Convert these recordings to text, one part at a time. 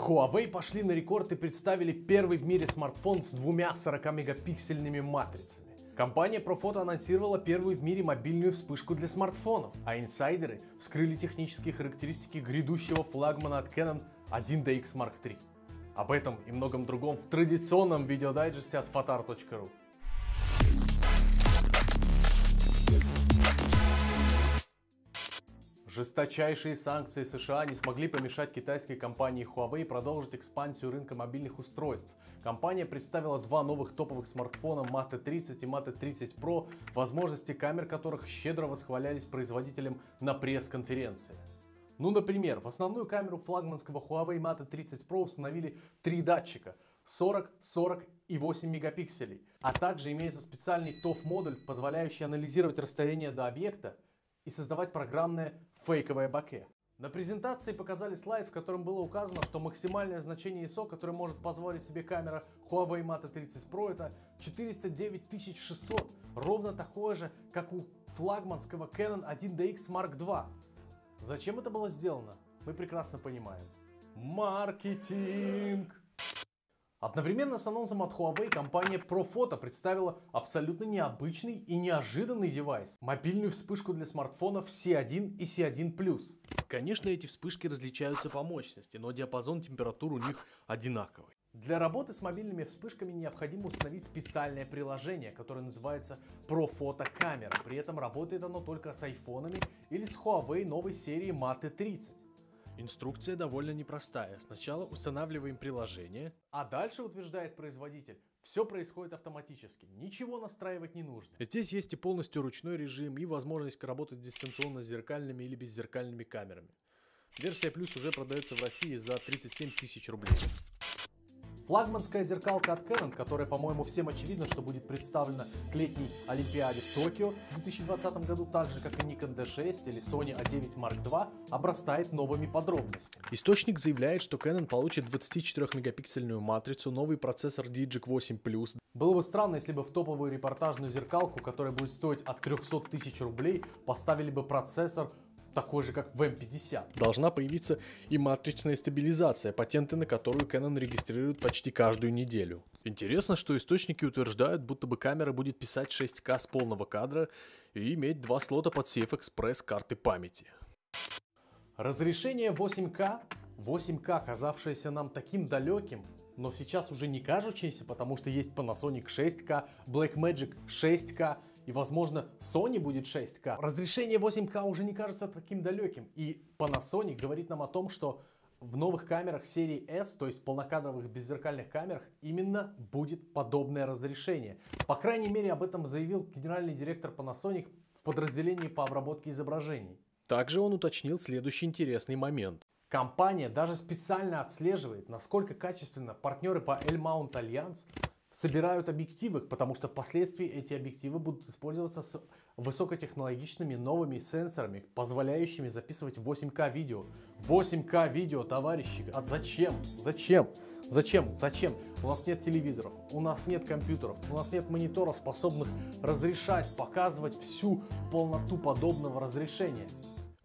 Huawei пошли на рекорд и представили первый в мире смартфон с двумя 40-мегапиксельными матрицами. Компания Profoto анонсировала первую в мире мобильную вспышку для смартфонов, а инсайдеры вскрыли технические характеристики грядущего флагмана от Canon 1DX Mark III. Об этом и многом другом в традиционном видеодайджесте от fotar.ru. Жесточайшие санкции США не смогли помешать китайской компании Huawei продолжить экспансию рынка мобильных устройств. Компания представила два новых топовых смартфона Mate 30 и Mate 30 Pro, возможности камер которых щедро восхвалялись производителем на пресс-конференции. Ну, например, в основную камеру флагманского Huawei Mate 30 Pro установили три датчика 40, 40 и 8 мегапикселей. А также имеется специальный TOF-модуль, позволяющий анализировать расстояние до объекта и создавать программное фейковое боке. На презентации показали слайд, в котором было указано, что максимальное значение ISO, которое может позволить себе камера Huawei Mate 30 Pro, это 409 600, ровно такое же, как у флагманского Canon 1DX Mark II. Зачем это было сделано? Мы прекрасно понимаем. Маркетинг! Одновременно с анонсом от Huawei компания Profoto представила абсолютно необычный и неожиданный девайс – мобильную вспышку для смартфонов C1 и C1+. Конечно, эти вспышки различаются по мощности, но диапазон температур у них одинаковый. Для работы с мобильными вспышками необходимо установить специальное приложение, которое называется Profoto Camera. При этом работает оно только с айфонами или с Huawei новой серии Mate 30. Инструкция довольно непростая. Сначала устанавливаем приложение, а дальше, утверждает производитель, все происходит автоматически, ничего настраивать не нужно. Здесь есть и полностью ручной режим, и возможность работать дистанционно с зеркальными или беззеркальными камерами. Версия плюс уже продается в России за 37 тысяч рублей. Флагманская зеркалка от Canon, которая, по-моему, всем очевидно, что будет представлена к летней Олимпиаде в Токио в 2020 году, так же, как и Nikon D6 или Sony A9 Mark II, обрастает новыми подробностями. Источник заявляет, что Canon получит 24-мегапиксельную матрицу, новый процессор Digic 8 Было бы странно, если бы в топовую репортажную зеркалку, которая будет стоить от 300 тысяч рублей, поставили бы процессор такой же, как в M50. Должна появиться и матричная стабилизация, патенты на которую Canon регистрирует почти каждую неделю. Интересно, что источники утверждают, будто бы камера будет писать 6К с полного кадра и иметь два слота под CF-Express карты памяти. Разрешение 8К 8К, казавшееся нам таким далеким, но сейчас уже не кажущееся, потому что есть Panasonic 6К, Blackmagic 6К, и, возможно, Sony будет 6К. Разрешение 8К уже не кажется таким далеким. И Panasonic говорит нам о том, что в новых камерах серии S, то есть полнокадровых беззеркальных камерах, именно будет подобное разрешение. По крайней мере, об этом заявил генеральный директор Panasonic в подразделении по обработке изображений. Также он уточнил следующий интересный момент. Компания даже специально отслеживает, насколько качественно партнеры по L-Mount Alliance собирают объективы, потому что впоследствии эти объективы будут использоваться с высокотехнологичными новыми сенсорами, позволяющими записывать 8К видео. 8К видео, товарищи, а зачем? Зачем? Зачем? Зачем? У нас нет телевизоров, у нас нет компьютеров, у нас нет мониторов, способных разрешать, показывать всю полноту подобного разрешения.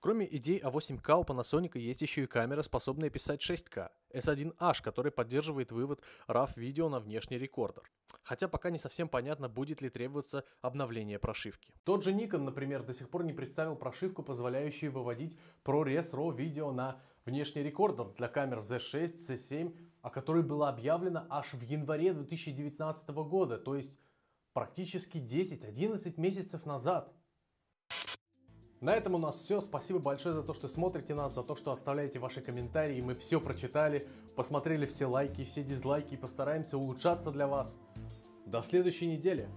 Кроме идей о 8К у Panasonic есть еще и камера, способная писать 6К, S1H, который поддерживает вывод RAW-видео на внешний рекордер. Хотя пока не совсем понятно, будет ли требоваться обновление прошивки. Тот же Nikon, например, до сих пор не представил прошивку, позволяющую выводить ProRes RAW видео на внешний рекордер для камер Z6, C7, о которой было объявлено аж в январе 2019 года, то есть практически 10-11 месяцев назад. На этом у нас все. Спасибо большое за то, что смотрите нас, за то, что оставляете ваши комментарии. Мы все прочитали, посмотрели все лайки, все дизлайки и постараемся улучшаться для вас. До следующей недели.